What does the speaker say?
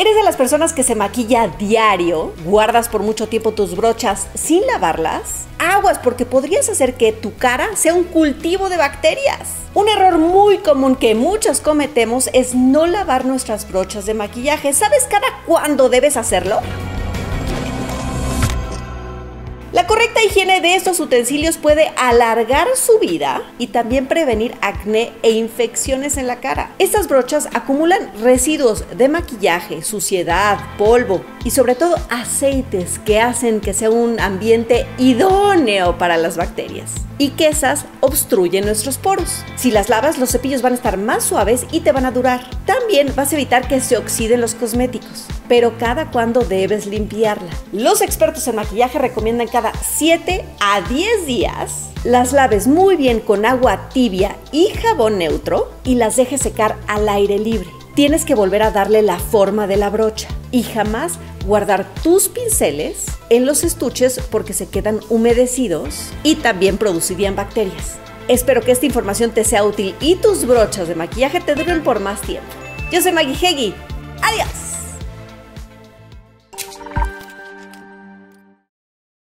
¿Eres de las personas que se maquilla a diario? ¿Guardas por mucho tiempo tus brochas sin lavarlas? Aguas porque podrías hacer que tu cara sea un cultivo de bacterias. Un error muy común que muchos cometemos es no lavar nuestras brochas de maquillaje. ¿Sabes cada cuándo debes hacerlo? La correcta higiene de estos utensilios puede alargar su vida y también prevenir acné e infecciones en la cara. Estas brochas acumulan residuos de maquillaje, suciedad, polvo y sobre todo aceites que hacen que sea un ambiente idóneo para las bacterias y que esas obstruyen nuestros poros. Si las lavas, los cepillos van a estar más suaves y te van a durar. También vas a evitar que se oxiden los cosméticos, pero cada cuando debes limpiarla. Los expertos en maquillaje recomiendan cada 7 a 10 días las laves muy bien con agua tibia y jabón neutro y las dejes secar al aire libre. Tienes que volver a darle la forma de la brocha y jamás guardar tus pinceles en los estuches porque se quedan humedecidos y también producirían bacterias. Espero que esta información te sea útil y tus brochas de maquillaje te duren por más tiempo. Yo soy Maggie Heggie. ¡Adiós!